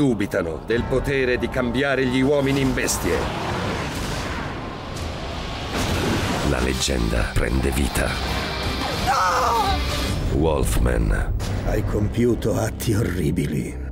dubitano del potere di cambiare gli uomini in bestie. La leggenda prende vita. Wolfman. Hai compiuto atti orribili.